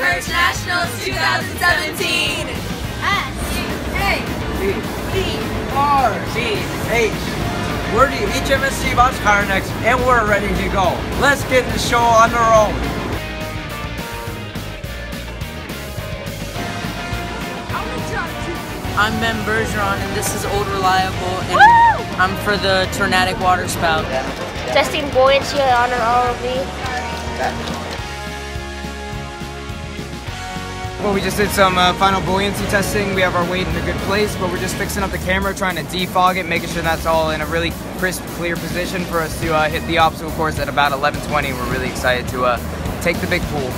Merge Nationals 2017. S A B R C H. We're the HMSC Bus Next, and we're ready to go. Let's get the show on the road. I'm Ben Bergeron, and this is Old Reliable, and Woo! I'm for the Tornadic Water Spout. Testing buoyancy on an ROV. Well, we just did some uh, final buoyancy testing. We have our weight in a good place, but we're just fixing up the camera, trying to defog it, making sure that's all in a really crisp, clear position for us to uh, hit the obstacle course at about 11:20. We're really excited to uh, take the big pool.